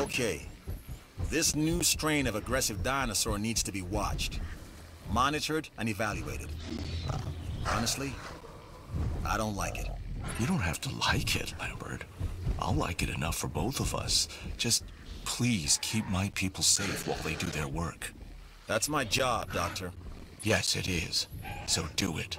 Okay. This new strain of aggressive dinosaur needs to be watched, monitored, and evaluated. Honestly, I don't like it. You don't have to like it, Lambert. I'll like it enough for both of us. Just please keep my people safe while they do their work. That's my job, Doctor. Yes, it is. So do it.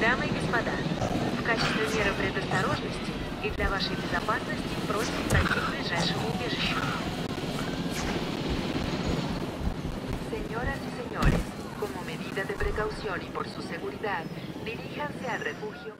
Дамы и господа, в качестве меры предосторожности и для вашей безопасности просим пройти к ближайшему убежищу. Precaución y por su seguridad, diríjanse al refugio.